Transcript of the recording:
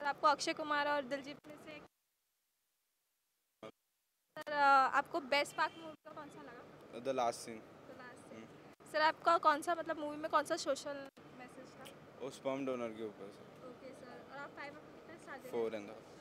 Sir आपको अक्षय कुमार और दिलजीत में से सर आपको बेस्ट पार्ट मूवी का कौन सा लगा? द लास्ट सीन सर आपका कौन सा मतलब मूवी में कौन सा सोशल मैसेज था? वो स्पर्म डोनर के ऊपर सर ओके सर और आप फाइव में कितने स्टार देंगे फोर एंड हाफ़